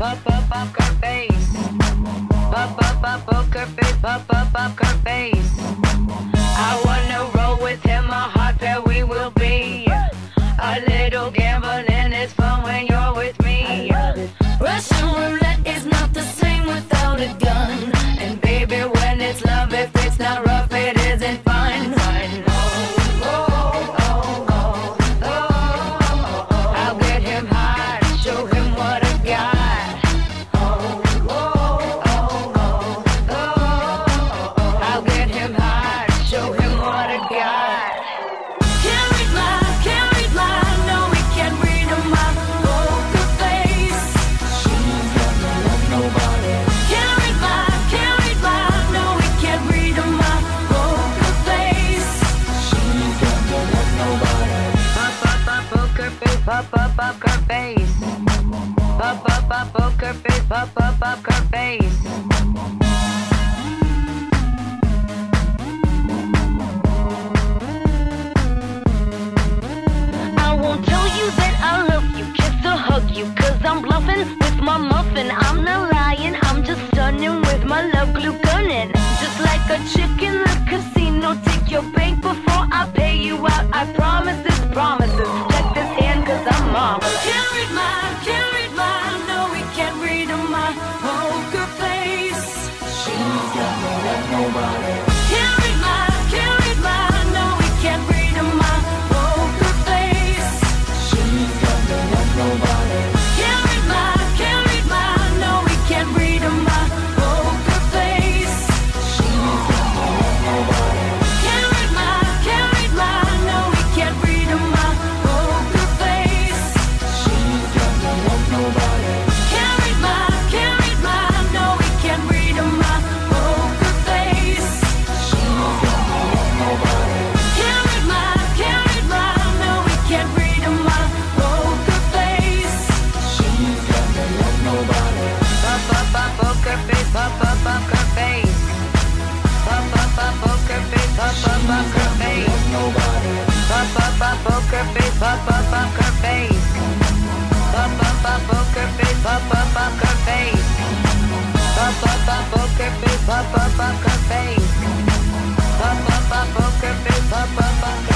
up poker face. Up pop face, up poker face. I wanna roll with him, we will be. A little gambling fun when you're with me. Russian pop up poker face. Pop up up poker face, pop up poker face. I won't tell you that I love you, kiss or hug you, cause I'm bluffing with my muffin. I'm not lying, I'm just stunning with my love glue gunning. Just like a chick in the casino, take your bank before I pay up, up, up face. Up, up, up, up face. Up, up, up her face. Up, up, up, face.